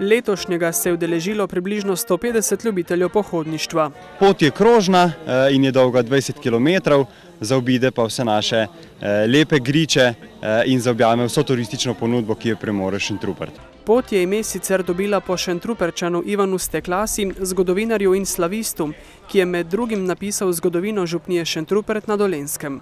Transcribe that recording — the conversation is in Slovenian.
Letošnjega se je udeležilo približno 150 ljubiteljev pohodništva. Pot je krožna eh, in je dolga 20 km, zaobide pa vse naše eh, lepe griče eh, in zaobjame vso turistično ponudbo, ki jo premore Šentrupert. Pot je ime sicer dobila po Šentruperčanu Ivanu Steklasi, zgodovinarju in slavistu, ki je med drugim napisal zgodovino župnije Šentrupert na Dolenskem.